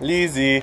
Lizi.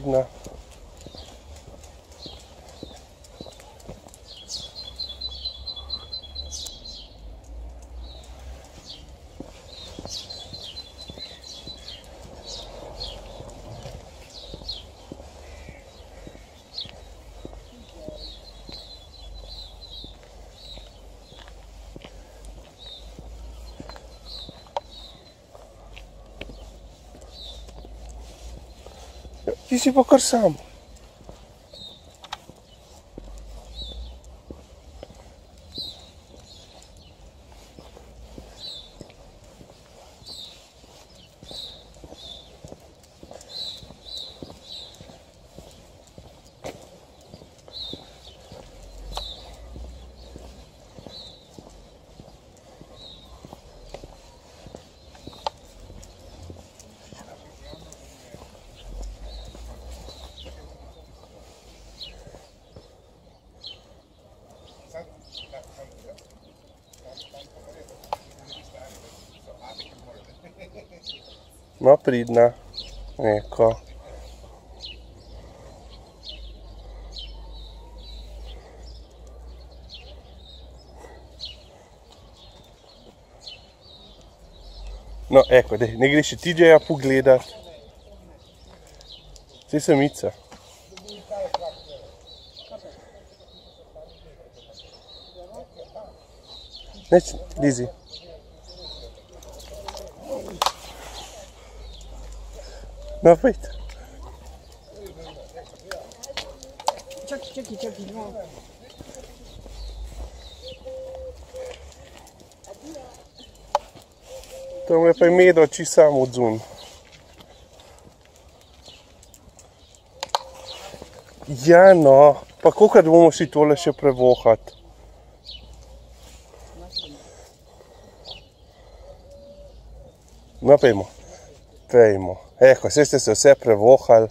sem. Pojď na. Ti si No, pridna. Eko. No, eko, dej, ne greš TJ-ja pogledat. Saj sem Ica. Neč, Lizi. No, pojď. Čakaj, čakaj, čakaj, no. Tam je pa medo, či sam odzun. Ja, no, pa kolikrat bomo šli tole še prevohat? No, pejmo. Pejmo. Eho, vse ste se vse prevohali.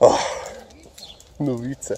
Oh, novice.